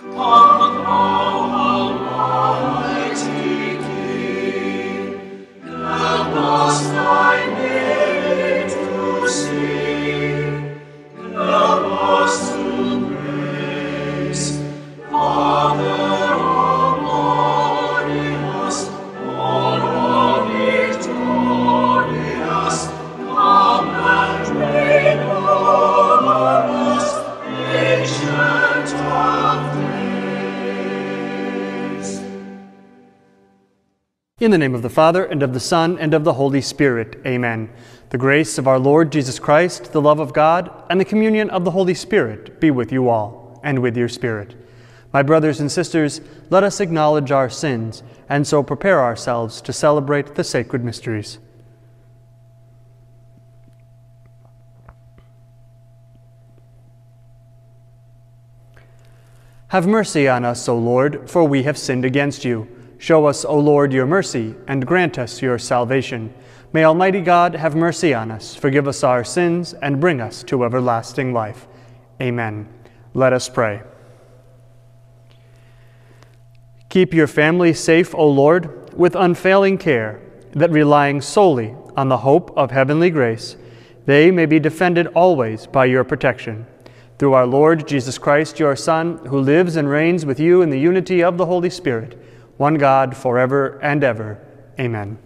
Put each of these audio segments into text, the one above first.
Come on. In the name of the Father, and of the Son, and of the Holy Spirit. Amen. The grace of our Lord Jesus Christ, the love of God, and the communion of the Holy Spirit be with you all, and with your spirit. My brothers and sisters, let us acknowledge our sins, and so prepare ourselves to celebrate the sacred mysteries. Have mercy on us, O Lord, for we have sinned against you. Show us, O Lord, your mercy, and grant us your salvation. May Almighty God have mercy on us, forgive us our sins, and bring us to everlasting life. Amen. Let us pray. Keep your family safe, O Lord, with unfailing care, that relying solely on the hope of heavenly grace, they may be defended always by your protection. Through our Lord Jesus Christ, your Son, who lives and reigns with you in the unity of the Holy Spirit, one God, forever and ever. Amen.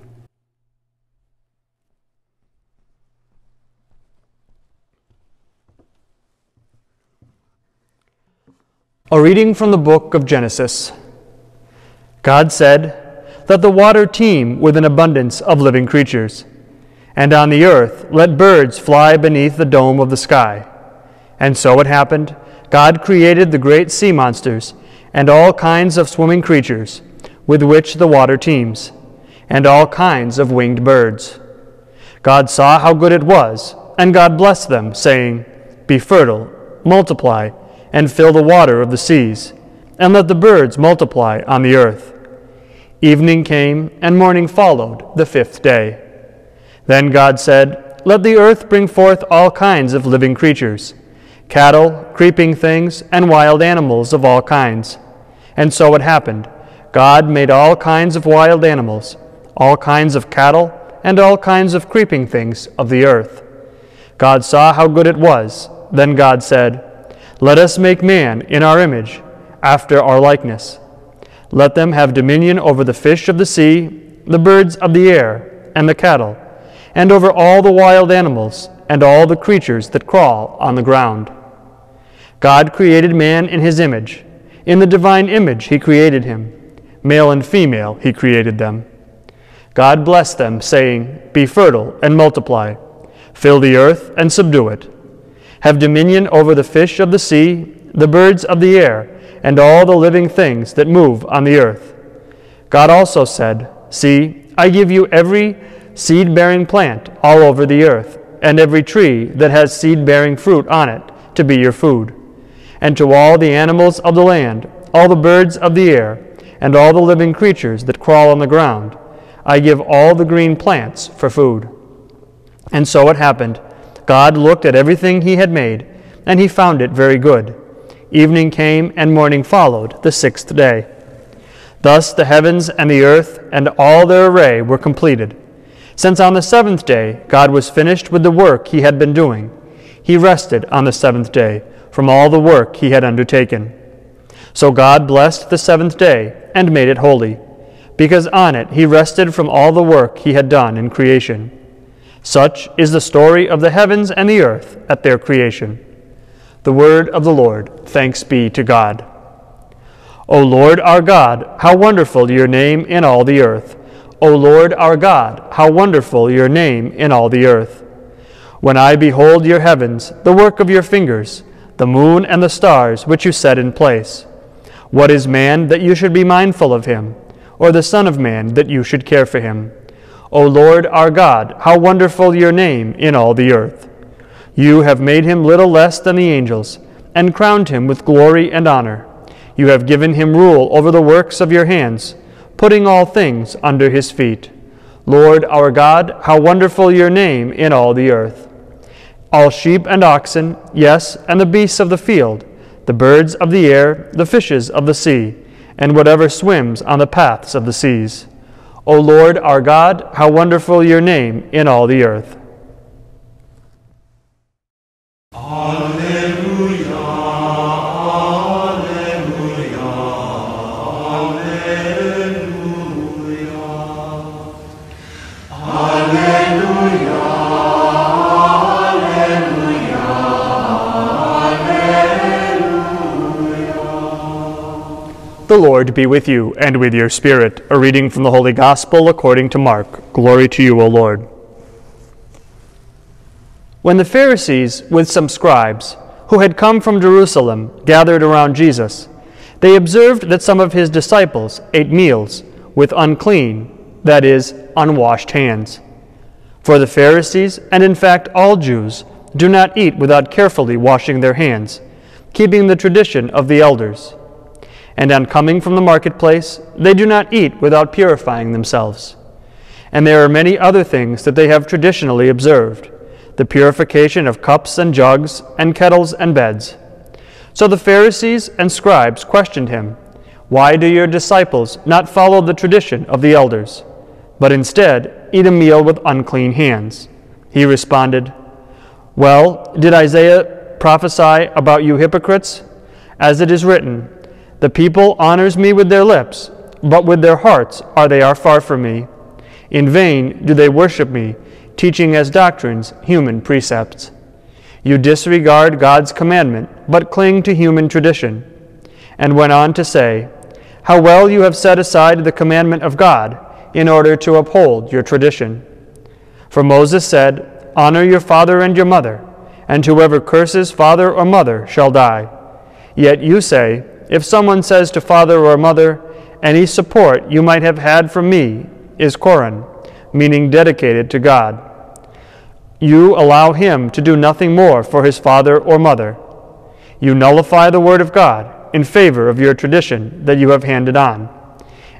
A reading from the book of Genesis. God said, Let the water teem with an abundance of living creatures, and on the earth let birds fly beneath the dome of the sky. And so it happened. God created the great sea monsters and all kinds of swimming creatures with which the water teems, and all kinds of winged birds. God saw how good it was, and God blessed them, saying, Be fertile, multiply, and fill the water of the seas, and let the birds multiply on the earth. Evening came, and morning followed, the fifth day. Then God said, Let the earth bring forth all kinds of living creatures, cattle, creeping things, and wild animals of all kinds. And so it happened. God made all kinds of wild animals, all kinds of cattle, and all kinds of creeping things of the earth. God saw how good it was. Then God said, Let us make man in our image, after our likeness. Let them have dominion over the fish of the sea, the birds of the air, and the cattle, and over all the wild animals, and all the creatures that crawl on the ground. God created man in his image. In the divine image he created him. Male and female, he created them. God blessed them, saying, Be fertile and multiply, fill the earth and subdue it. Have dominion over the fish of the sea, the birds of the air, and all the living things that move on the earth. God also said, See, I give you every seed bearing plant all over the earth, and every tree that has seed bearing fruit on it, to be your food. And to all the animals of the land, all the birds of the air, and all the living creatures that crawl on the ground. I give all the green plants for food. And so it happened. God looked at everything he had made, and he found it very good. Evening came, and morning followed, the sixth day. Thus the heavens and the earth and all their array were completed. Since on the seventh day God was finished with the work he had been doing, he rested on the seventh day from all the work he had undertaken. So God blessed the seventh day and made it holy, because on it he rested from all the work he had done in creation. Such is the story of the heavens and the earth at their creation. The word of the Lord. Thanks be to God. O Lord our God, how wonderful your name in all the earth. O Lord our God, how wonderful your name in all the earth. When I behold your heavens, the work of your fingers, the moon and the stars which you set in place, what is man that you should be mindful of him, or the Son of Man that you should care for him? O Lord our God, how wonderful your name in all the earth! You have made him little less than the angels, and crowned him with glory and honor. You have given him rule over the works of your hands, putting all things under his feet. Lord our God, how wonderful your name in all the earth! All sheep and oxen, yes, and the beasts of the field, the birds of the air, the fishes of the sea, and whatever swims on the paths of the seas. O Lord our God, how wonderful your name in all the earth. The Lord be with you and with your spirit. A reading from the Holy Gospel according to Mark. Glory to you, O Lord. When the Pharisees, with some scribes, who had come from Jerusalem, gathered around Jesus, they observed that some of his disciples ate meals with unclean, that is, unwashed hands. For the Pharisees, and in fact all Jews, do not eat without carefully washing their hands, keeping the tradition of the elders and on coming from the marketplace, they do not eat without purifying themselves. And there are many other things that they have traditionally observed the purification of cups and jugs, and kettles and beds. So the Pharisees and scribes questioned him, Why do your disciples not follow the tradition of the elders, but instead eat a meal with unclean hands? He responded, Well, did Isaiah prophesy about you hypocrites? As it is written, the people honors me with their lips, but with their hearts are they are far from me. In vain do they worship me, teaching as doctrines human precepts. You disregard God's commandment, but cling to human tradition. And went on to say, How well you have set aside the commandment of God in order to uphold your tradition. For Moses said, Honor your father and your mother, and whoever curses father or mother shall die. Yet you say, if someone says to father or mother, Any support you might have had from me is qorban, meaning dedicated to God. You allow him to do nothing more for his father or mother. You nullify the word of God in favor of your tradition that you have handed on,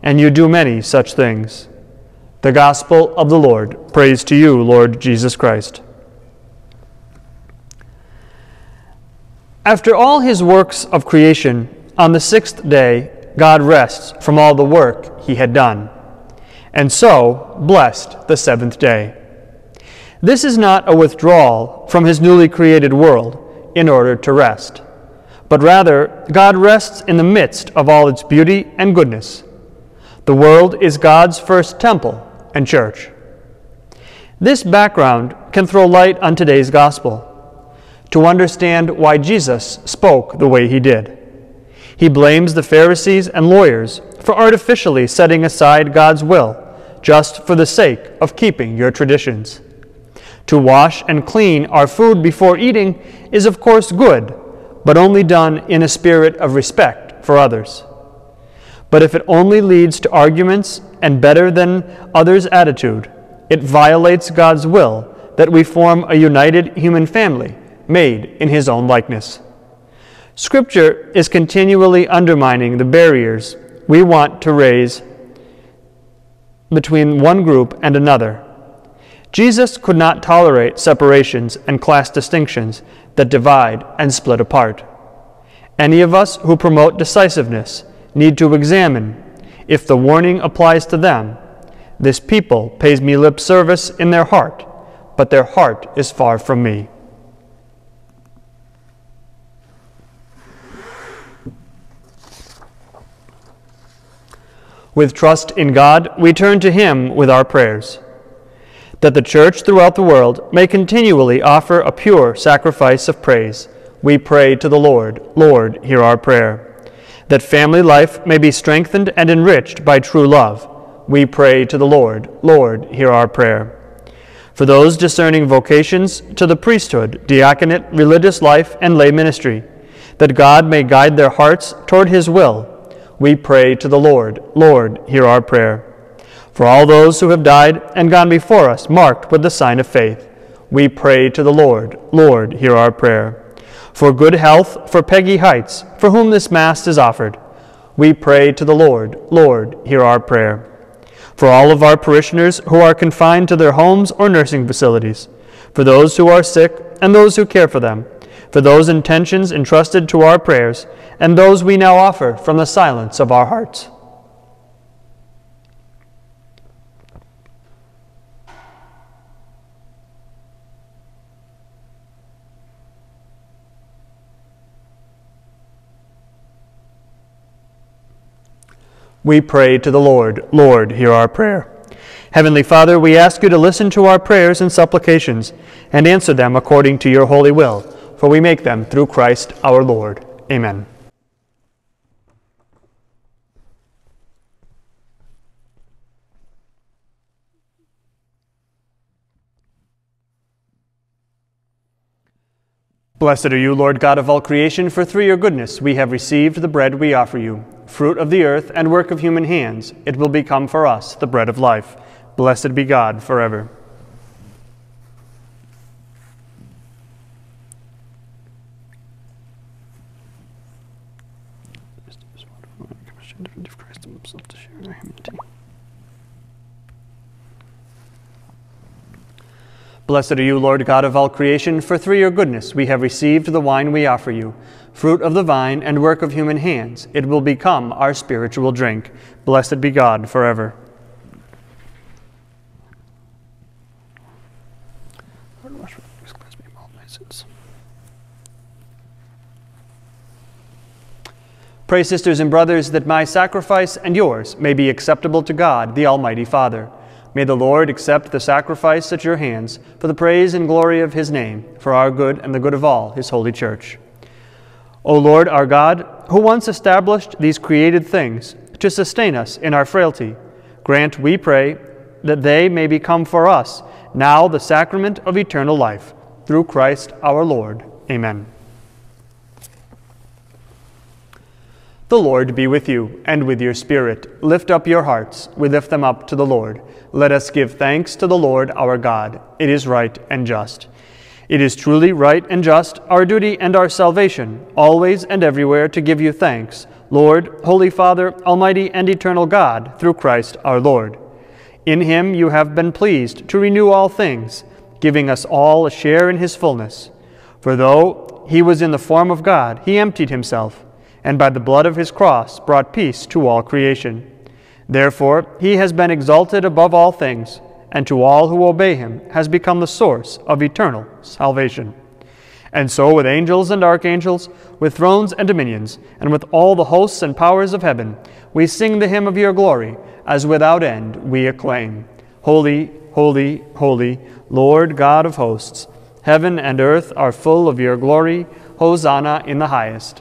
and you do many such things. The Gospel of the Lord. Praise to you, Lord Jesus Christ. After all his works of creation, on the sixth day, God rests from all the work he had done, and so blessed the seventh day. This is not a withdrawal from his newly created world in order to rest, but rather, God rests in the midst of all its beauty and goodness. The world is God's first temple and church. This background can throw light on today's gospel to understand why Jesus spoke the way he did. He blames the Pharisees and lawyers for artificially setting aside God's will just for the sake of keeping your traditions. To wash and clean our food before eating is, of course, good, but only done in a spirit of respect for others. But if it only leads to arguments and better than others' attitude, it violates God's will that we form a united human family made in His own likeness. Scripture is continually undermining the barriers we want to raise between one group and another. Jesus could not tolerate separations and class distinctions that divide and split apart. Any of us who promote decisiveness need to examine if the warning applies to them. This people pays me lip service in their heart, but their heart is far from me. With trust in God, we turn to Him with our prayers. That the church throughout the world may continually offer a pure sacrifice of praise, we pray to the Lord, Lord, hear our prayer. That family life may be strengthened and enriched by true love, we pray to the Lord, Lord, hear our prayer. For those discerning vocations to the priesthood, diaconate, religious life, and lay ministry, that God may guide their hearts toward His will we pray to the Lord, Lord, hear our prayer. For all those who have died and gone before us, marked with the sign of faith, we pray to the Lord, Lord, hear our prayer. For good health for Peggy Heights, for whom this Mass is offered, we pray to the Lord, Lord, hear our prayer. For all of our parishioners who are confined to their homes or nursing facilities, for those who are sick and those who care for them, for those intentions entrusted to our prayers and those we now offer from the silence of our hearts. We pray to the Lord, Lord, hear our prayer. Heavenly Father, we ask you to listen to our prayers and supplications and answer them according to your holy will, for we make them through Christ our Lord. Amen. Blessed are you, Lord God of all creation, for through your goodness we have received the bread we offer you, fruit of the earth and work of human hands. It will become for us the bread of life. Blessed be God forever. Blessed are you, Lord God of all creation, for through your goodness we have received the wine we offer you, fruit of the vine and work of human hands. It will become our spiritual drink. Blessed be God forever. Pray, sisters and brothers, that my sacrifice and yours may be acceptable to God, the Almighty Father. May the Lord accept the sacrifice at your hands for the praise and glory of his name, for our good and the good of all his holy church. O Lord our God, who once established these created things to sustain us in our frailty, grant, we pray, that they may become for us now the sacrament of eternal life, through Christ our Lord. Amen. The Lord be with you, and with your spirit. Lift up your hearts. We lift them up to the Lord. Let us give thanks to the Lord our God. It is right and just. It is truly right and just, our duty and our salvation, always and everywhere to give you thanks, Lord, Holy Father, Almighty and eternal God, through Christ our Lord. In him you have been pleased to renew all things, giving us all a share in his fullness. For though he was in the form of God, he emptied himself and by the blood of his cross brought peace to all creation. Therefore, he has been exalted above all things, and to all who obey him has become the source of eternal salvation. And so, with angels and archangels, with thrones and dominions, and with all the hosts and powers of heaven, we sing the hymn of your glory, as without end we acclaim Holy, holy, holy, Lord God of hosts. Heaven and earth are full of your glory. Hosanna in the highest.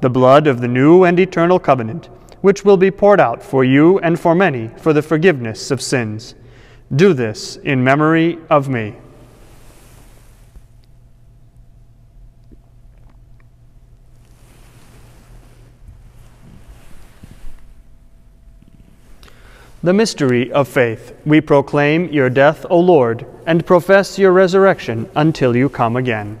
the blood of the new and eternal covenant, which will be poured out for you and for many for the forgiveness of sins. Do this in memory of me. The mystery of faith. We proclaim your death, O Lord, and profess your resurrection until you come again.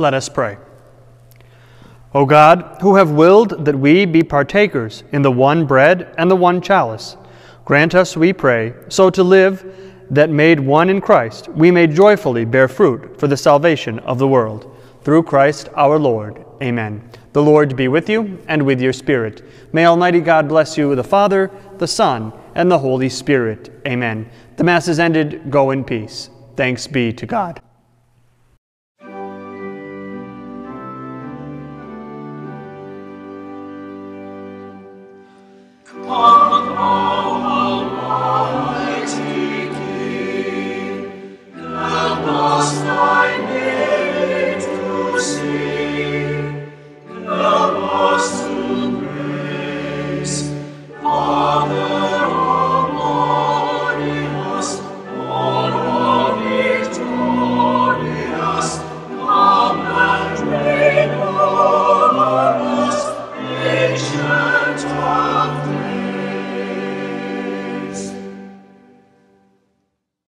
Let us pray. O God, who have willed that we be partakers in the one bread and the one chalice, grant us, we pray, so to live that made one in Christ, we may joyfully bear fruit for the salvation of the world. Through Christ our Lord. Amen. The Lord be with you and with your spirit. May Almighty God bless you, the Father, the Son, and the Holy Spirit. Amen. The Mass is ended. Go in peace. Thanks be to God. Us